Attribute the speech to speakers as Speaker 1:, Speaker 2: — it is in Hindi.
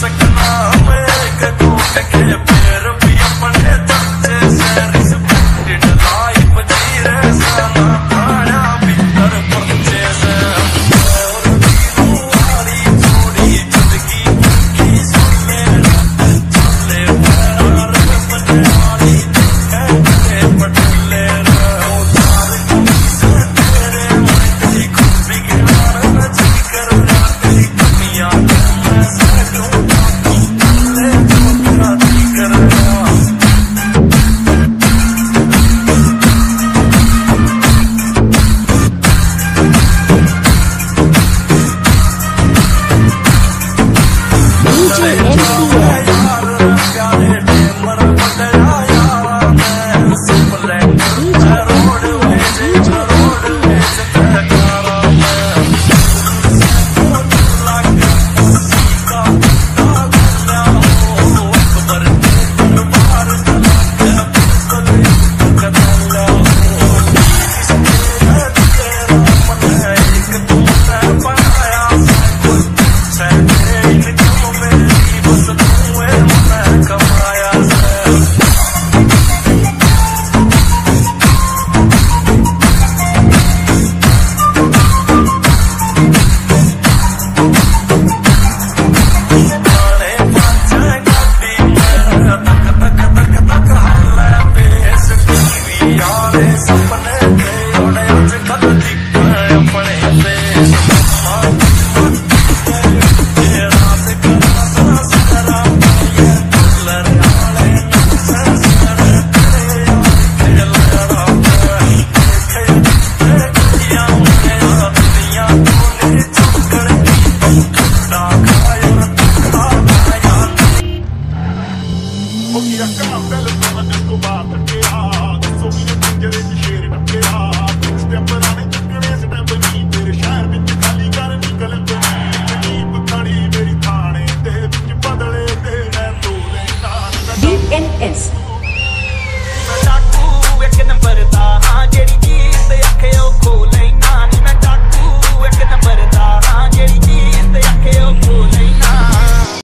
Speaker 1: सखनाम
Speaker 2: Come on, fellas, never disco bop, yeah. So we didn't get